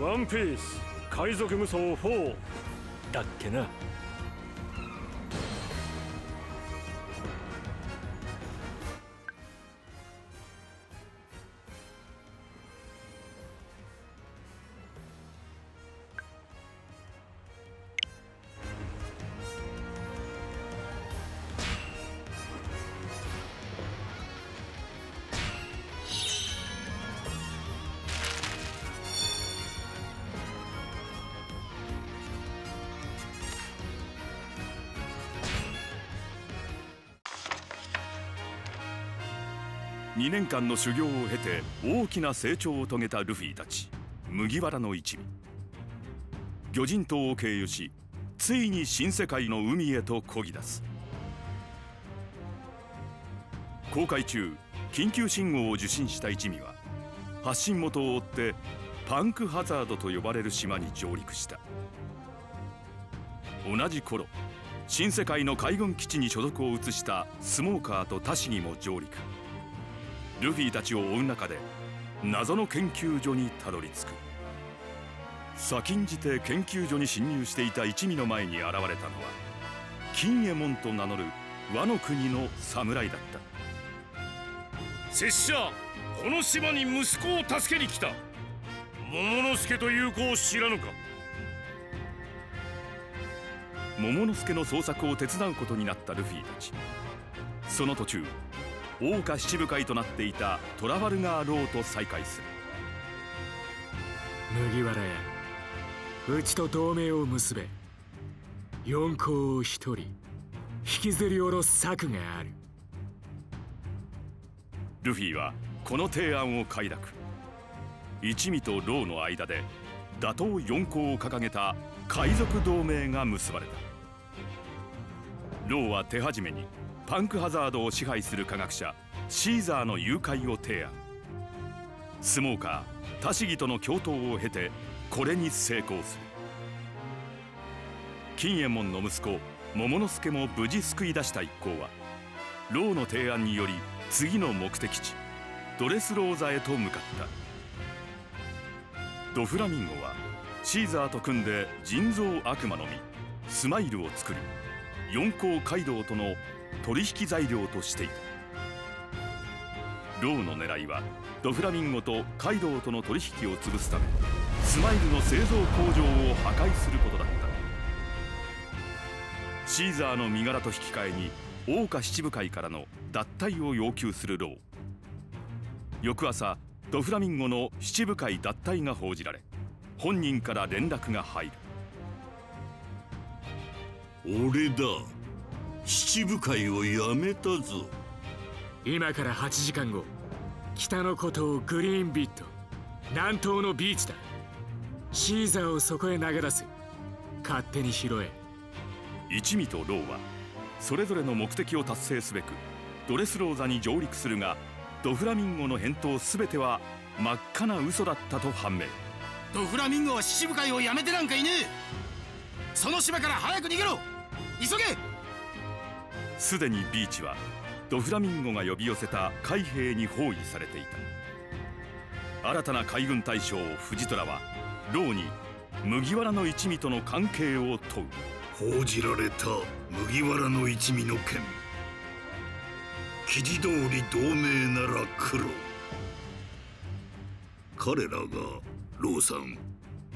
ワンピース海賊無双4だっけな。2年間の修行を経て大きな成長を遂げたルフィたち。麦わらの一味。魚人島を経由しついに新世界の海へと漕ぎ出す。航海中緊急信号を受信した一味は発信元を追ってパンクハザードと呼ばれる島に上陸した。同じ頃新世界の海軍基地に所属を移したスモーカーとタシギも上陸。ルフィたちを追う中で謎の研究所にたどり着く。先んじて研究所に侵入していた一味の前に現れたのは金右衛門と名乗る和の国の侍だった。拙者この島に息子を助けに来た。桃之助という子を知らぬか。桃之助の捜索を手伝うことになったルフィたち。その途中王下七武海となっていたトラファルガー・ローと再会する。麦わら屋うちと同盟を結べ。四皇を一人引きずり下ろす策がある。ルフィはこの提案を快諾。一味とローの間で打倒四皇を掲げた海賊同盟が結ばれた。ローは手始めにパンクハザードを支配する科学者シーザーの誘拐を提案。スモーカータシギとの共闘を経てこれに成功する。金右衛門の息子桃之助も無事救い出した一行はローの提案により次の目的地ドレスローザへと向かった。ドフラミンゴはシーザーと組んで人造悪魔の実スマイルを作り四皇街道との取引材料として。いたローの狙いはドフラミンゴとカイドウとの取引を潰すためスマイルの製造工場を破壊することだった。シーザーの身柄と引き換えに桜花七部会からの脱退を要求するロー。翌朝ドフラミンゴの七部会脱退が報じられ本人から連絡が入る。俺だ。七部会をやめたぞ。今から8時間後北の孤島グリーンビット南東のビーチだ。シーザーをそこへ投げ出す。勝手に拾え。一味とローはそれぞれの目的を達成すべくドレスローザに上陸するがドフラミンゴの返答すべては真っ赤な嘘だったと判明。ドフラミンゴは七部会をやめてなんかいねえ。その島から早く逃げろ。急げすでにビーチはドフラミンゴが呼び寄せた海兵に包囲されていた。新たな海軍大将藤虎はローに麦わらの一味との関係を問う。報じられた麦わらの一味の件。記事通り同盟なら黒。彼らがローさん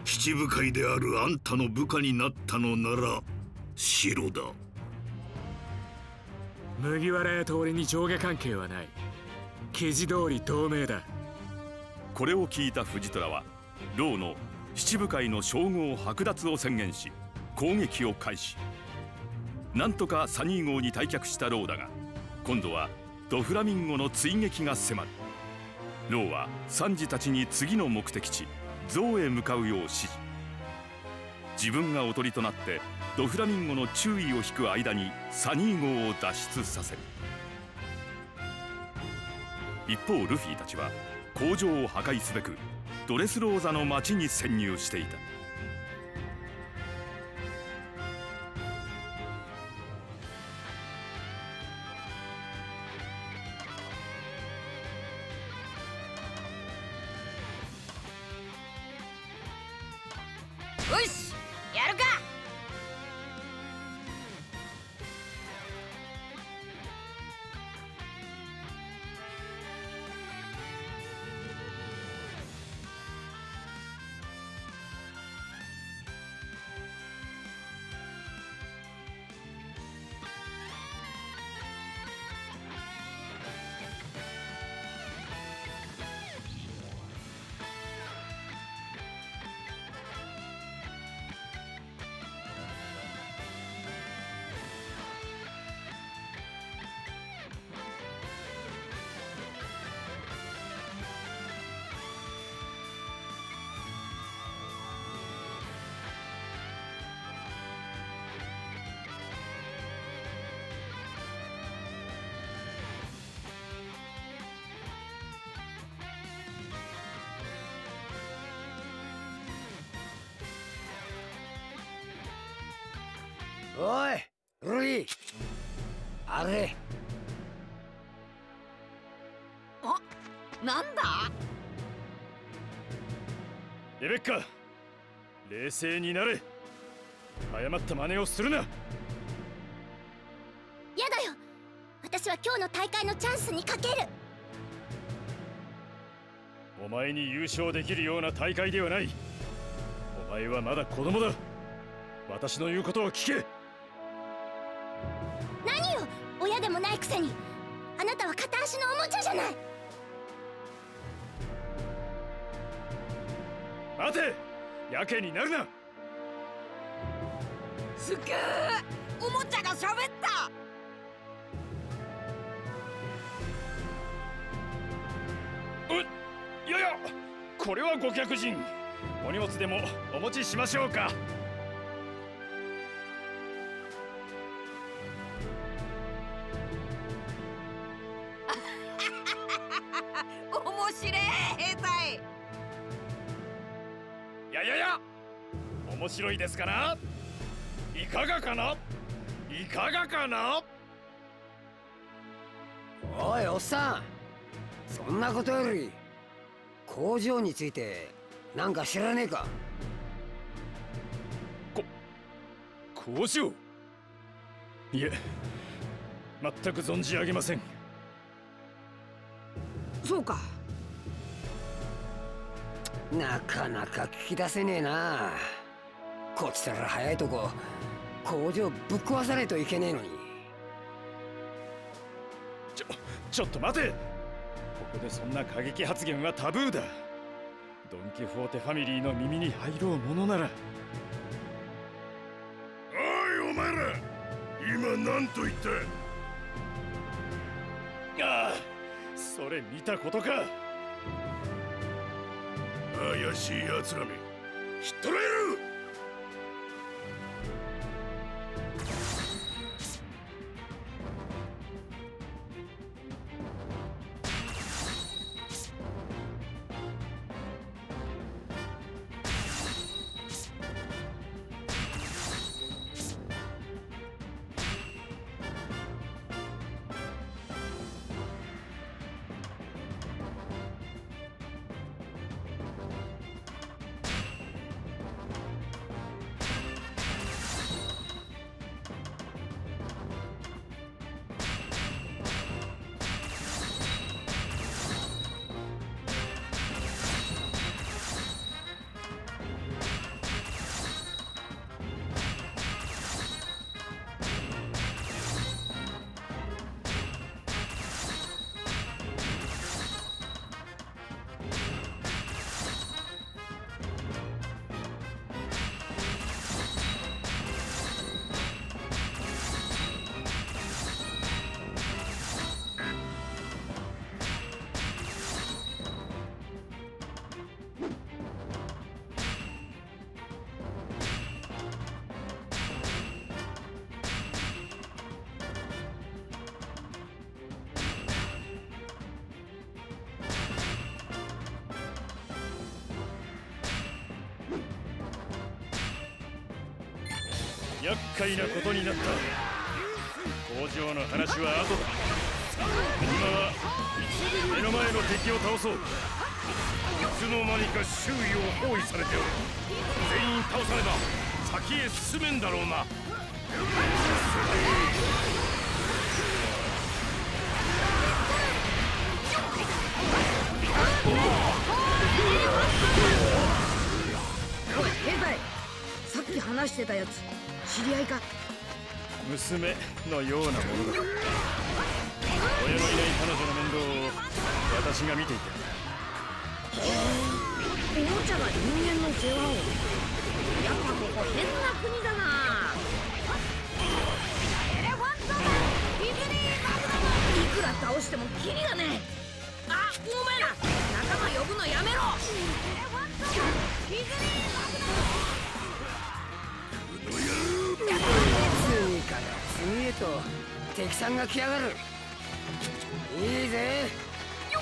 七部会であるあんたの部下になったのなら白だ。麦わら屋と俺に上下関係はない。記事通り同盟だ。これを聞いた藤虎はローの七部会の称号剥奪を宣言し攻撃を開始。なんとかサニー号に退却したローだが今度はドフラミンゴの追撃が迫る。ローはサンジたちに次の目的地ゾウへ向かうよう指示。自分がおとりとなってドフラミンゴの注意を引く間にサニー号を脱出させる。一方ルフィたちは工場を破壊すべくドレスローザの町に潜入していた。おいルイあれ。なんだ？レベッカ冷静になれ。誤った真似をするな。やだよ。私は今日の大会のチャンスにかける。お前に優勝できるような大会ではない。お前はまだ子供だ。私の言うことを聞けでもないくせに。あなたは片足のおもちゃじゃない。待て。やけになるな。すげえおもちゃが喋った。ういやいや。これはご客人。お荷物でもお持ちしましょうか面白いですかな？いかがかな？いかがかな？おいおっさん。そんなことより工場についてなんか知らねえか？工場？いえ全く存じ上げません。そうか。なかなか聞き出せねえなこっちたら早いとこ工場ぶっ壊さないといけねえのに。ちょちょっと待て。ここでそんな過激発言はタブーだ。ドン・キホーテファミリーの耳に入ろうものなら。おいお前ら。今何と言った？ああそれ見たことか。怪しい奴らめ。知っとらえる厄介なことになった。工場の話は後だ。今は目の前の敵を倒そう。いつの間にか周囲を包囲されておる。全員倒さね先へ進めんだろうな。おい兵隊。さっき話してたやつ知り合いか。娘のようなものだ。親のいない彼女の面倒を私が見ていた。おもちゃが人間の世話を。やっぱここ変な国だな。エレファントマンディズニーマグナムいくら倒してもキリがねえ。あお前ら仲間呼ぶのやめろ敵さんが来やがる。いいぜ。こ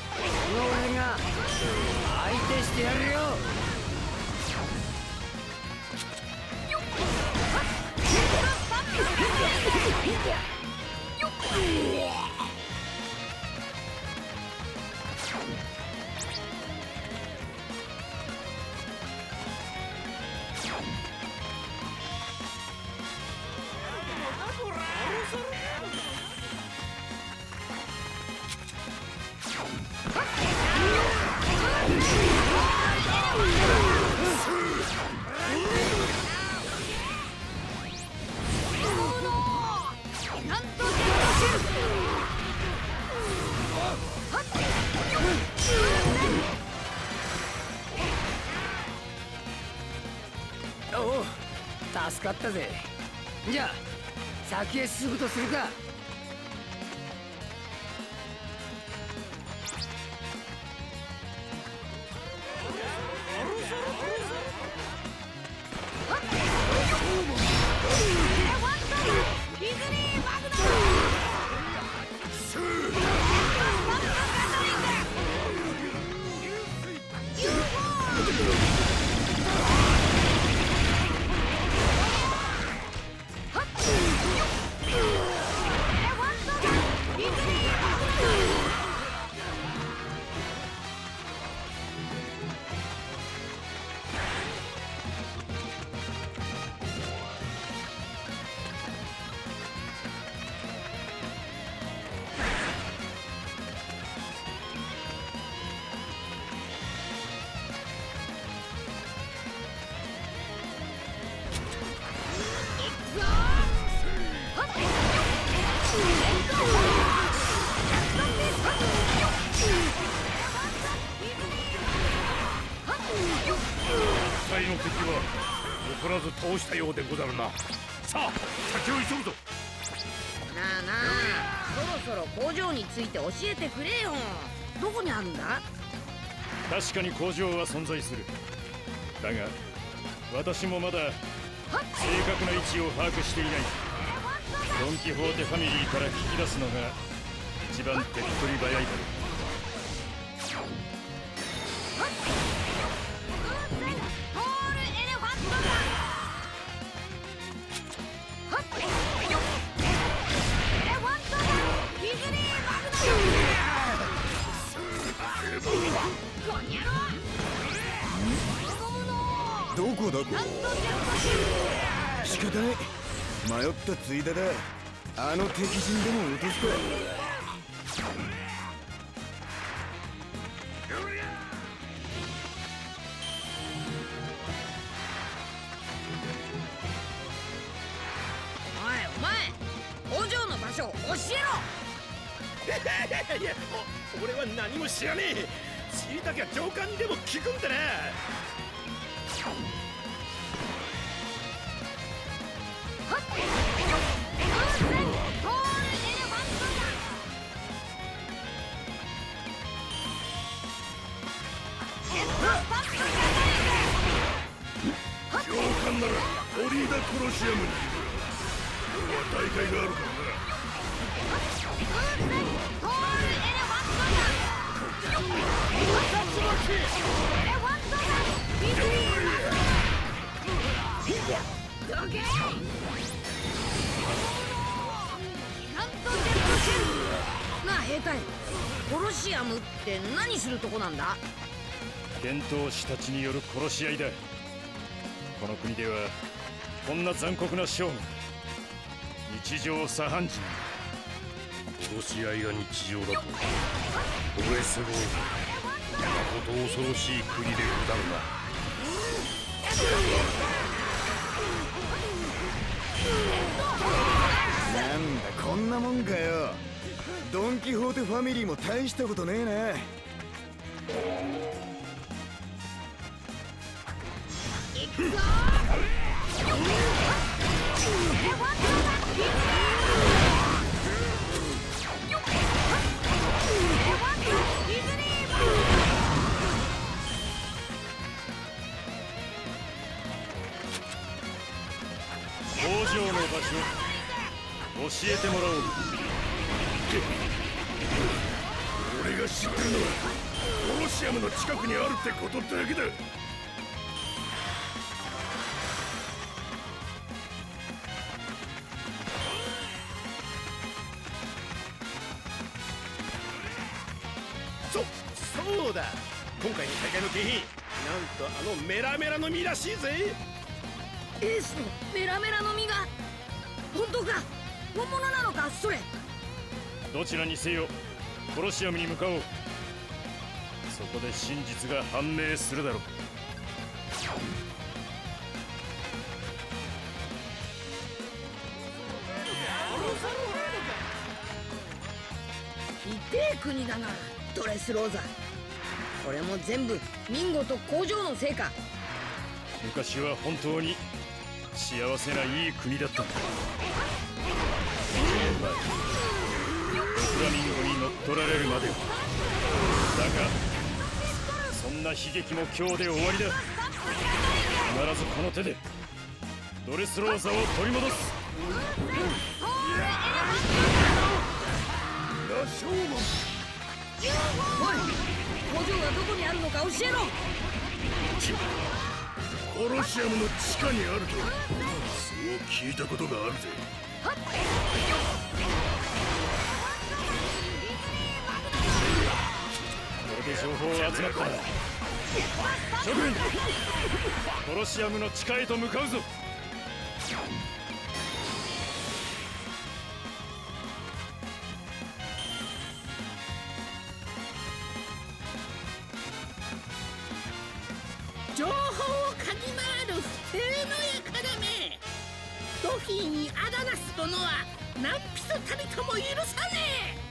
の俺が相手してやるよ。ぜ。じゃあ先へ進むとするか。の敵は怒らず倒したようでござるな。さあ先を急ぐぞ。なあなあそろそろ工場について教えてくれよ。どこにあるんだ？確かに工場は存在する。だが私もまだ正確な位置を把握していない。ドン・キホーテファミリーから聞き出すのが一番手っ取り早いだろう迷ったついでだ。あの敵陣でも落とすか。おいお前工場の場所を教えろ。いやお俺は何も知らねえ。知りたきゃ上官にでも聞くんだなホどけなんとジェットシェルなあ兵隊コロシアムって何するとこなんだ？伝統師たちによる殺し合いだ。この国ではこんな残酷なショーも日常茶飯事。殺し合いが日常だと。ドレスローズまこと恐ろしい国でござるなこんなもんかよ。ドン・キホーテファミリーも大したことねえな。行くぞとあのメラメラの実らしいぜ。エースのメラメラの実が本当か本物なのかそれ。どちらにせよコロシアムに向かおう。そこで真実が判明するだろう。痛え国だなドレスローザ。これも全部ミンゴと工場のせいか昔は本当に幸せないい国だった。んだフラミンゴに乗っ取られるまでは。だがそんな悲劇も今日で終わりだ。必ずこの手でドレスローザを取り戻す。羅生門おい工場がどこにあるのか教えろ。コロシアムの地下にあるとそう聞いたことがあるぜ。これで情報を集まったら諸君コロシアムの地下へと向かうぞティにあだなす者は何人たりとも許さねえ。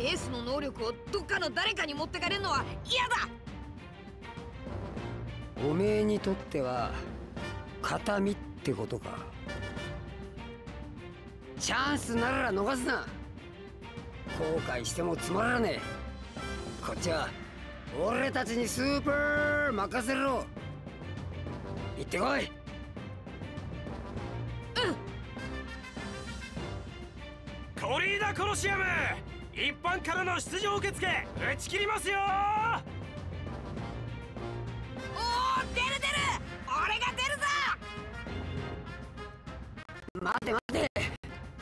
エースの能力をどっかの誰かに持ってかれるのは嫌だ。おめえにとっては形見ってことか。チャンスなら逃すな。後悔してもつまらねえ。こっちは俺たちにスーパー任せろ。行ってこい。コリーダコロシアム一般からの出場受付打ち切りますよ。おお出る出る俺が出るぞ。待て待て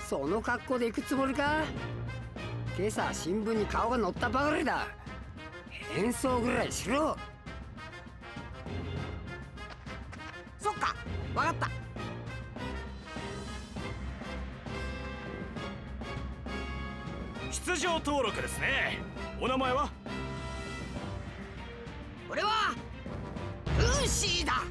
その格好で行くつもりか？今朝新聞に顔が載ったばかりだ。変装ぐらいしろ。そっかわかった出場登録ですね。お名前は？俺はルーシーだ。